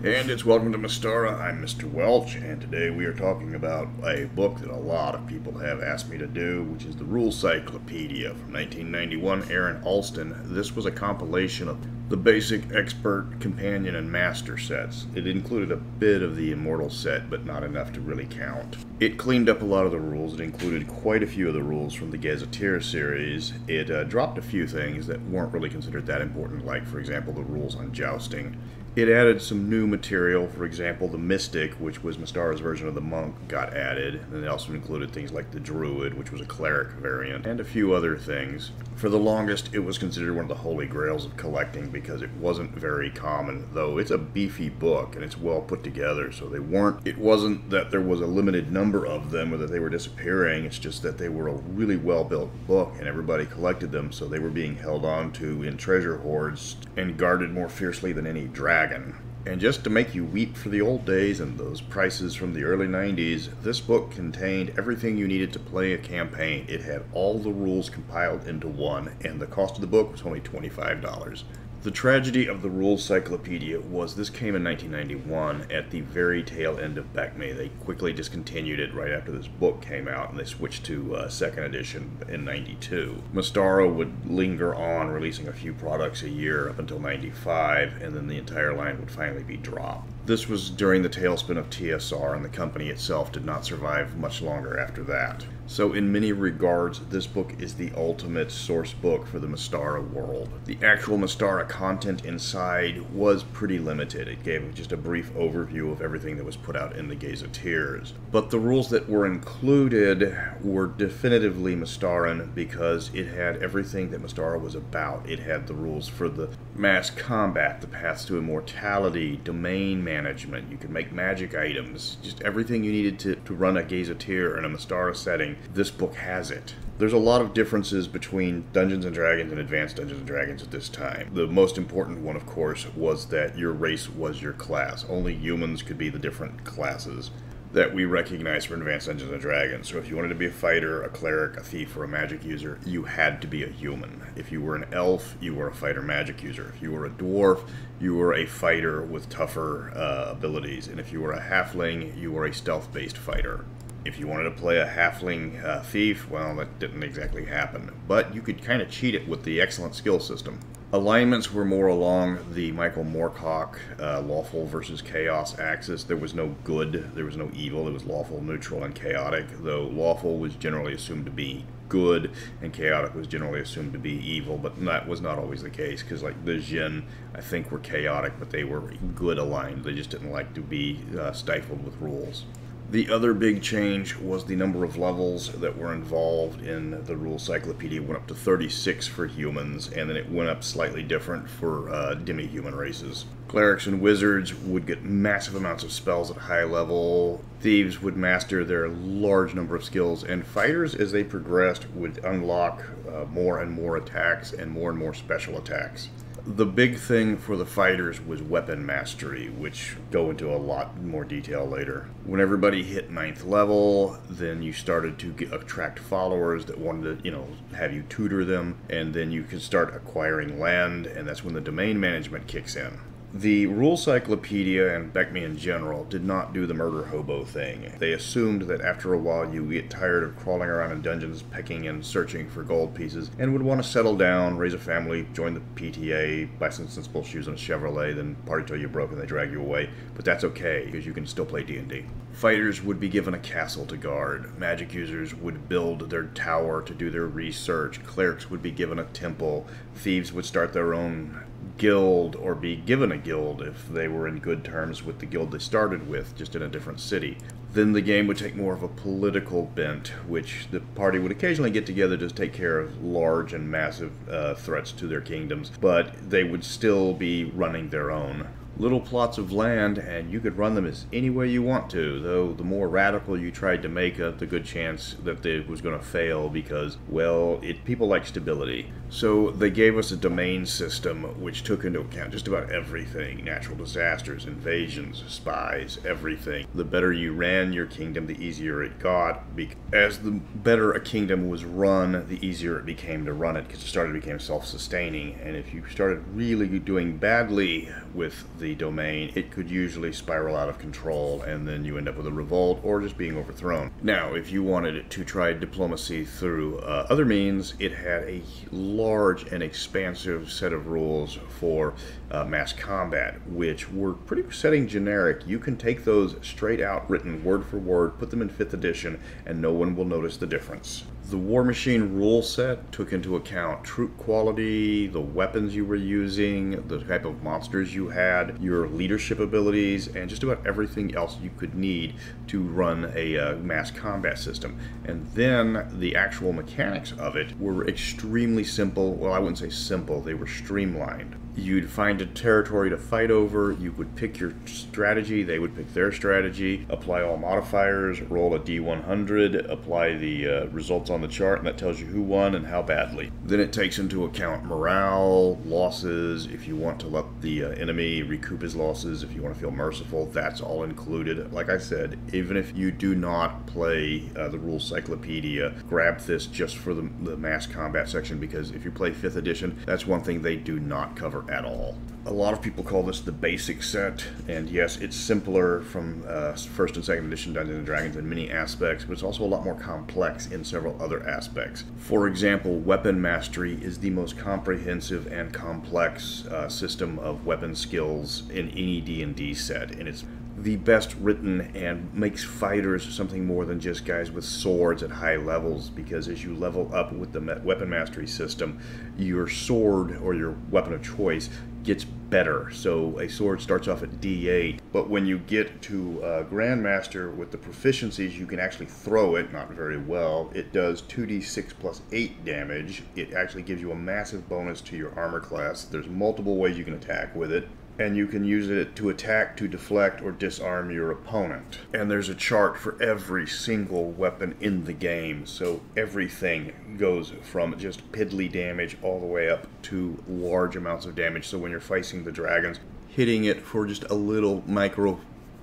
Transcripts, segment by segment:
And it's welcome to Mystara. I'm Mr. Welch, and today we are talking about a book that a lot of people have asked me to do, which is the Rules Cyclopedia from 1991, Aaron Allston. This was a compilation of the basic, expert, companion, and master sets. It included a bit of the immortal set, but not enough to really count. It cleaned up a lot of the rules. It included quite a few of the rules from the Gazetteer series. It uh, dropped a few things that weren't really considered that important, like, for example, the rules on jousting. It added some new material, for example, the Mystic, which was Mystara's version of the Monk, got added, and it also included things like the Druid, which was a cleric variant, and a few other things. For the longest, it was considered one of the holy grails of collecting because it wasn't very common, though it's a beefy book and it's well put together, so they weren't, it wasn't that there was a limited number of them or that they were disappearing, it's just that they were a really well built book and everybody collected them, so they were being held on to in treasure hoards and guarded more fiercely than any dragon dragon. And just to make you weep for the old days and those prices from the early 90s, this book contained everything you needed to play a campaign. It had all the rules compiled into one, and the cost of the book was only $25. The tragedy of the Rules Cyclopedia was this came in 1991 at the very tail end of BECMI. They quickly discontinued it right after this book came out and they switched to uh, second edition in 92. Mystara would linger on, releasing a few products a year up until 95, and then the entire line would finally be dropped. This was during the tailspin of TSR, and the company itself did not survive much longer after that. So, in many regards, this book is the ultimate source book for the Mystara world. The actual Mystara content inside was pretty limited. It gave just a brief overview of everything that was put out in the Gazetteers. But the rules that were included were definitively Mystaran because it had everything that Mystara was about. It had the rules for the mass combat, the paths to immortality, domain management. You could make magic items, just everything you needed to, to run a Gazetteer in a Mystara setting this book has it. There's a lot of differences between Dungeons and Dragons and Advanced Dungeons and Dragons at this time. The most important one, of course, was that your race was your class. Only humans could be the different classes that we recognize for Advanced Dungeons and Dragons. So if you wanted to be a fighter, a cleric, a thief, or a magic user, you had to be a human. If you were an elf, you were a fighter magic user. If you were a dwarf, you were a fighter with tougher uh, abilities. And if you were a halfling, you were a stealth-based fighter. If you wanted to play a halfling uh, thief, well, that didn't exactly happen. But you could kind of cheat it with the excellent skill system. Alignments were more along the Michael Moorcock uh, lawful versus chaos axis. There was no good, there was no evil. It was lawful, neutral, and chaotic, though lawful was generally assumed to be good and chaotic was generally assumed to be evil, but that was not always the case because, like, the Djinn, I think, were chaotic, but they were good aligned. They just didn't like to be uh, stifled with rules. The other big change was the number of levels that were involved in the rule cyclopedia went up to 36 for humans, and then it went up slightly different for uh, demi-human races. Clerics and wizards would get massive amounts of spells at high level. Thieves would master their large number of skills, and fighters, as they progressed, would unlock uh, more and more attacks and more and more special attacks the big thing for the fighters was weapon mastery, which go into a lot more detail later. When everybody hit ninth level, then you started to get, attract followers that wanted to, you know, have you tutor them, and then you could start acquiring land, and that's when the domain management kicks in. The Rule Cyclopedia and BECMI in general did not do the murder hobo thing. They assumed that after a while you get tired of crawling around in dungeons, pecking and searching for gold pieces, and would want to settle down, raise a family, join the PTA, buy some sensible shoes and a Chevrolet, then party till you're broke and they drag you away. But that's okay, because you can still play D&D. Fighters would be given a castle to guard. Magic users would build their tower to do their research. Clerics would be given a temple. Thieves would start their own guild or be given a guild if they were in good terms with the guild they started with, just in a different city. Then the game would take more of a political bent, which the party would occasionally get together to take care of large and massive uh, threats to their kingdoms, but they would still be running their own little plots of land and you could run them as any way you want to though the more radical you tried to make it the good chance that it was going to fail because well it people like stability So they gave us a domain system which took into account just about everything natural disasters, invasions, spies, everything. The better you ran your kingdom, the easier it got. As the better a kingdom was run, the easier it became to run it because it started to become self sustaining. And if you started really doing badly with the domain, it could usually spiral out of control and then you end up with a revolt or just being overthrown. Now, if you wanted to try diplomacy through uh, other means, it had a large and expansive set of rules for uh, mass combat, which were pretty setting generic. You can take those straight out written word for word, put them in 5th edition, and no one will notice the difference. The War Machine rule set took into account troop quality, the weapons you were using, the type of monsters you had, your leadership abilities, and just about everything else you could need to run a uh, mass combat system. And then the actual mechanics of it were extremely simple. Well, I wouldn't say simple, they were streamlined. You'd find a territory to fight over, you would pick your strategy, they would pick their strategy, apply all modifiers, roll a d100, apply the uh, results on the chart, and that tells you who won and how badly. Then it takes into account morale, losses, if you want to let the uh, enemy recoup his losses, if you want to feel merciful, that's all included. Like I said, even if you do not play uh, the rule Cyclopedia, grab this just for the, the mass combat section because if you play 5th edition, that's one thing they do not cover at all. A lot of people call this the basic set, and yes, it's simpler from uh, first and second edition Dungeons and Dragons in many aspects, but it's also a lot more complex in several other aspects. For example, weapon mastery is the most comprehensive and complex uh, system of weapon skills in any D&D set, and it's the best written and makes fighters something more than just guys with swords at high levels because as you level up with the weapon mastery system, your sword or your weapon of choice gets better. So a sword starts off at D8, but when you get to Grandmaster with the proficiencies, you can actually throw it, not very well. It does 2d6 plus 8 damage. It actually gives you a massive bonus to your armor class. There's multiple ways you can attack with it and you can use it to attack, to deflect, or disarm your opponent. And there's a chart for every single weapon in the game, so everything goes from just piddly damage all the way up to large amounts of damage. So when you're facing the dragons, hitting it for just a little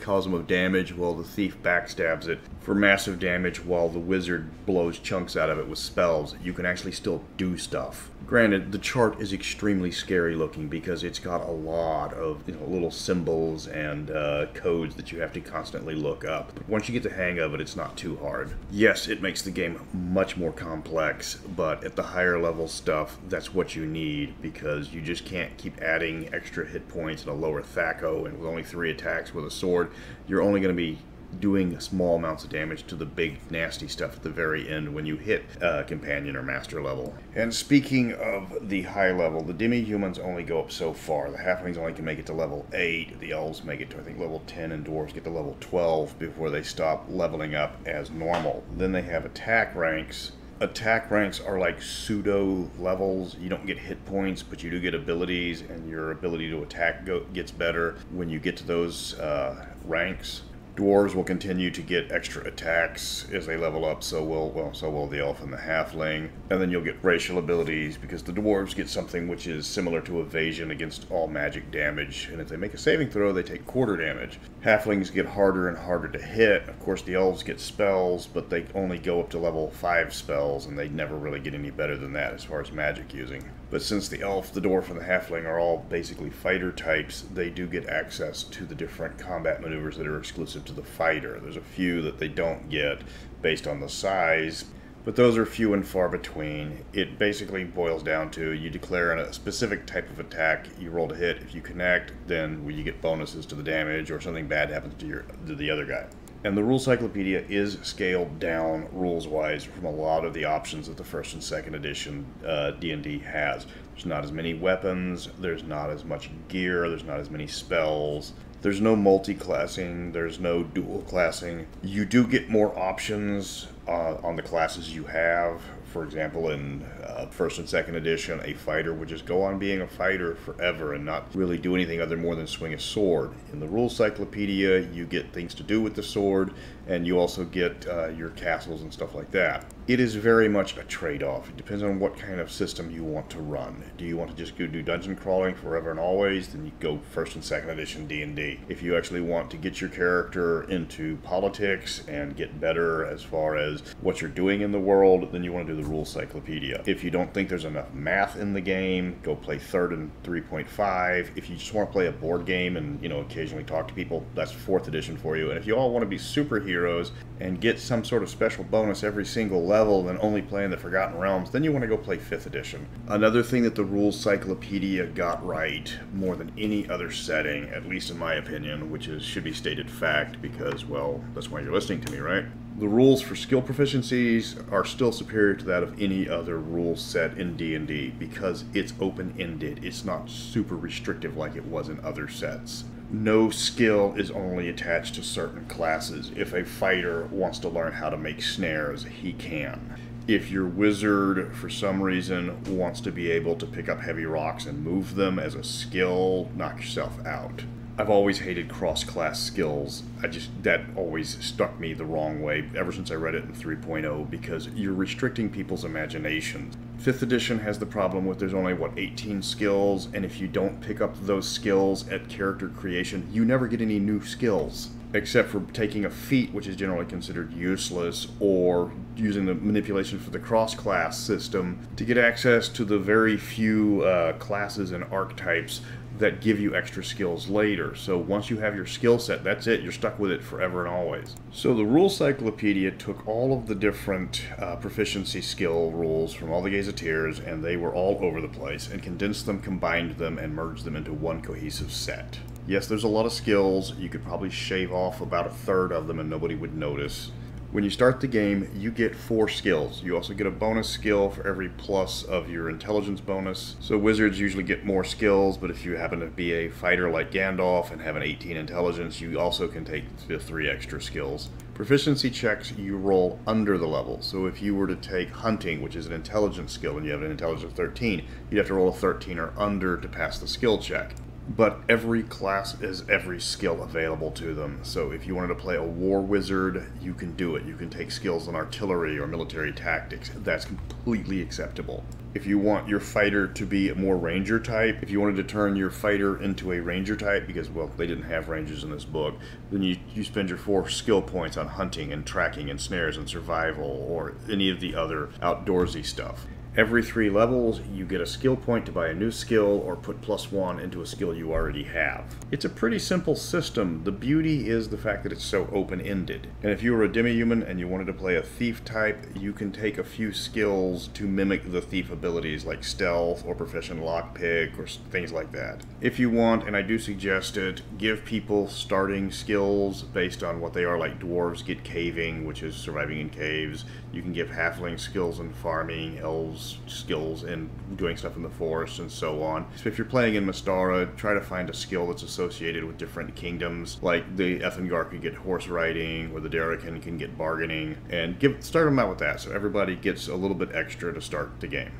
microcosm of damage while the thief backstabs it for massive damage while the wizard blows chunks out of it with spells. You can actually still do stuff. Granted, the chart is extremely scary looking because it's got a lot of you know, little symbols and uh, codes that you have to constantly look up. But once you get the hang of it, it's not too hard. Yes, it makes the game much more complex, but at the higher level stuff, that's what you need because you just can't keep adding extra hit points and a lower THAC0 and with only three attacks with a sword, you're only going to be doing small amounts of damage to the big nasty stuff at the very end when you hit uh, companion or master level. And speaking of the high level, the demi-humans only go up so far. The halflings only can make it to level 8, the elves make it to I think level 10, and dwarves get to level 12 before they stop leveling up as normal. Then they have attack ranks attack ranks are like pseudo levels. You don't get hit points, but you do get abilities, and your ability to attack go- gets better when you get to those uh, ranks dwarves will continue to get extra attacks as they level up. So will well, so will the elf and the halfling, and then you'll get racial abilities because the dwarves get something which is similar to evasion against all magic damage, and if they make a saving throw, they take quarter damage. Halflings get harder and harder to hit. Of course, the elves get spells, but they only go up to level five spells, and they never really get any better than that as far as magic using. But since the elf, the dwarf, and the halfling are all basically fighter types, they do get access to the different combat maneuvers that are exclusive to the fighter. There's a few that they don't get based on the size, but those are few and far between. It basically boils down to you declare a specific type of attack, you roll to hit. If you connect, then you get bonuses to the damage, or something bad happens to your to the other guy. And the Rule Cyclopedia is scaled down rules-wise from a lot of the options that the first and second edition D&D uh, has. There's not as many weapons, there's not as much gear, there's not as many spells, there's no multi-classing, there's no dual classing. You do get more options uh, on the classes you have. For example, in uh, first and second edition, a fighter would just go on being a fighter forever and not really do anything other more than swing a sword. In the rule Cyclopedia, you get things to do with the sword, and you also get uh, your castles and stuff like that. It is very much a trade-off. It depends on what kind of system you want to run. Do you want to just go do dungeon crawling forever and always? Then you go first and second edition D&D. If you actually want to get your character into politics and get better as far as what you're doing in the world, then you want to do the rule cyclopedia. If you don't think there's enough math in the game, go play third and 3.5. If you just want to play a board game and, you know, occasionally talk to people, that's fourth edition for you. And if you all want to be superheroes and get some sort of special bonus every single level, than only playing the Forgotten Realms, then you want to go play 5th edition. Another thing that the Rules Cyclopedia got right more than any other setting, at least in my opinion, which is should be stated fact because, well, that's why you're listening to me, right? The rules for skill proficiencies are still superior to that of any other rule set in D&D because it's open-ended. It's not super restrictive like it was in other sets no skill is only attached to certain classes. If a fighter wants to learn how to make snares, he can. If your wizard, for some reason, wants to be able to pick up heavy rocks and move them as a skill, knock yourself out. I've always hated cross class skills. I just, that always stuck me the wrong way ever since I read it in 3.0 because you're restricting people's imaginations. Fifth edition has the problem with there's only, what, 18 skills, and if you don't pick up those skills at character creation, you never get any new skills except for taking a feat, which is generally considered useless, or using the manipulation for the cross class system to get access to the very few uh, classes and archetypes that give you extra skills later. So once you have your skill set, that's it. You're stuck with it forever and always. So the Rule Cyclopedia took all of the different uh, proficiency skill rules from all the gazetteers, and they were all over the place, and condensed them, combined them, and merged them into one cohesive set. Yes, there's a lot of skills. You could probably shave off about a third of them and nobody would notice. When you start the game, you get four skills. You also get a bonus skill for every plus of your intelligence bonus. So wizards usually get more skills, but if you happen to be a fighter like Gandalf and have an 18 intelligence, you also can take the three extra skills. Proficiency checks you roll under the level. So if you were to take hunting, which is an intelligence skill, and you have an intelligence of 13, you'd have to roll a 13 or under to pass the skill check but every class is every skill available to them. So if you wanted to play a war wizard, you can do it. You can take skills on artillery or military tactics. That's completely acceptable. If you want your fighter to be a more ranger type, if you wanted to turn your fighter into a ranger type, because, well, they didn't have rangers in this book, then you, you spend your four skill points on hunting and tracking and snares and survival or any of the other outdoorsy stuff. Every three levels, you get a skill point to buy a new skill or put plus one into a skill you already have. It's a pretty simple system. The beauty is the fact that it's so open-ended. And if you were a demi-human and you wanted to play a thief type, you can take a few skills to mimic the thief abilities like stealth or proficient lockpick or things like that. If you want, and I do suggest it, give people starting skills based on what they are, like dwarves get caving, which is surviving in caves. You can give halfling skills in farming, elves skills in doing stuff in the forest and so on. So if you're playing in Mystara, try to find a skill that's associated with different kingdoms. Like the Ethengar can get horse riding, or the Darokin can get bargaining, and give start them out with that so everybody gets a little bit extra to start the game.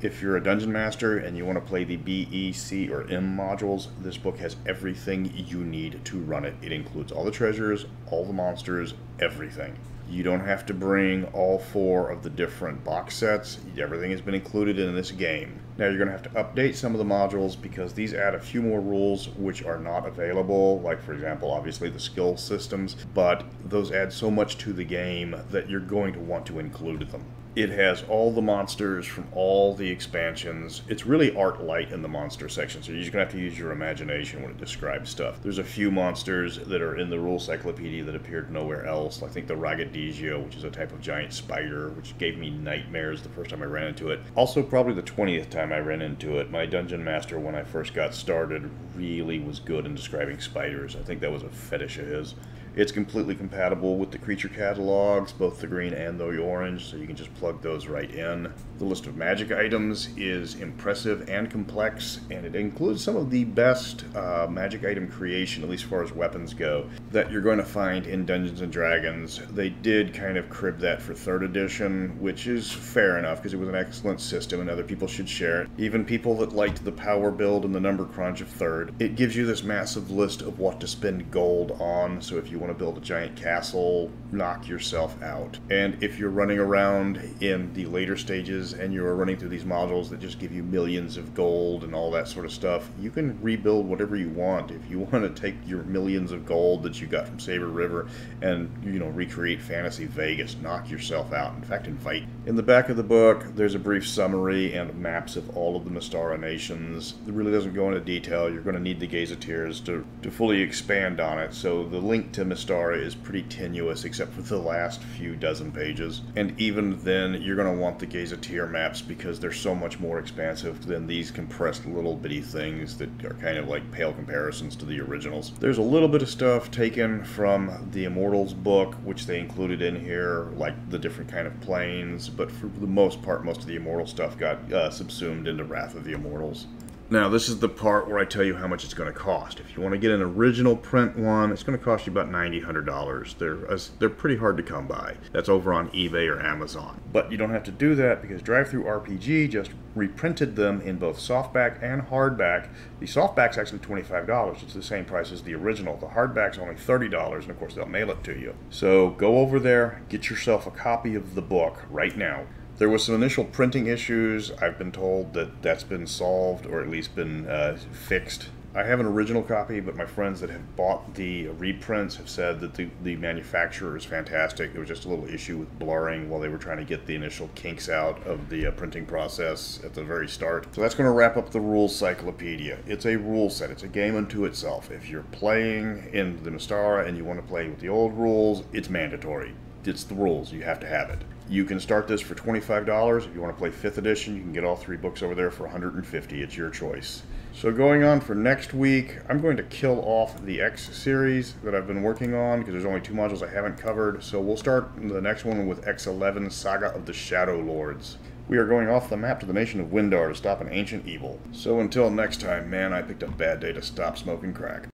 If you're a dungeon master and you want to play the B, E, C, or M modules, this book has everything you need to run it. It includes all the treasures, all the monsters, everything. You don't have to bring all four of the different box sets. Everything has been included in this game. Now you're going to have to update some of the modules because these add a few more rules which are not available, like for example obviously the skill systems, but those add so much to the game that you're going to want to include them. It has all the monsters from all the expansions. It's really art light in the monster section, so you're just gonna have to use your imagination when it describes stuff. There's a few monsters that are in the rule cyclopedia that appeared nowhere else. I think the Raggadisio, which is a type of giant spider, which gave me nightmares the first time I ran into it. Also, probably the 20th time I ran into it. My dungeon master, when I first got started, really was good in describing spiders. I think that was a fetish of his. It's completely compatible with the creature catalogs, both the green and the orange, so you can just plug those right in. The list of magic items is impressive and complex, and it includes some of the best uh, magic item creation, at least as far as weapons go, that you're going to find in Dungeons & Dragons. They did kind of crib that for 3rd edition, which is fair enough because it was an excellent system and other people should share it. Even people that liked the power build and the number crunch of 3rd. It gives you this massive list of what to spend gold on, so if you want to build a giant castle, knock yourself out. And if you're running around in the later stages and you're running through these modules that just give you millions of gold and all that sort of stuff, you can rebuild whatever you want. If you want to take your millions of gold that you got from Sabre River and, you know, recreate Fantasy Vegas, knock yourself out. In fact, invite. In the back of the book, there's a brief summary and maps of all of the Mystara nations. It really doesn't go into detail. You're going to need the Gazetteers to, to fully expand on it. So the link to Mystara is pretty tenuous except for the last few dozen pages. And even then, you're going to want the Gazetteer maps because they're so much more expansive than these compressed little bitty things that are kind of like pale comparisons to the originals. There's a little bit of stuff taken from the Immortals book, which they included in here, like the different kind of planes, but for the most part, most of the Immortal stuff got uh, subsumed into Wrath of the Immortals. Now, this is the part where I tell you how much it's going to cost. If you want to get an original print one, it's going to cost you about $90, They're, uh, they're pretty hard to come by. That's over on eBay or Amazon. But you don't have to do that because DriveThru RPG just reprinted them in both softback and hardback. The softback's actually $25. It's the same price as the original. The hardback's only $30, and of course, they'll mail it to you. So go over there, get yourself a copy of the book right now. There was some initial printing issues. I've been told that that's been solved or at least been uh, fixed. I have an original copy, but my friends that have bought the reprints have said that the, the manufacturer is fantastic. There was just a little issue with blurring while they were trying to get the initial kinks out of the uh, printing process at the very start. So that's going to wrap up the rules cyclopedia. It's a rule set. It's a game unto itself. If you're playing in the Mystara and you want to play with the old rules, it's mandatory. It's the rules. You have to have it. You can start this for $25. If you want to play 5th edition, you can get all three books over there for 150 It's your choice. So going on for next week, I'm going to kill off the X series that I've been working on because there's only two modules I haven't covered. So we'll start the next one with X11 Saga of the Shadow Lords. We are going off the map to the nation of Wendar to stop an ancient evil. So until next time, man, I picked a bad day to stop smoking crack.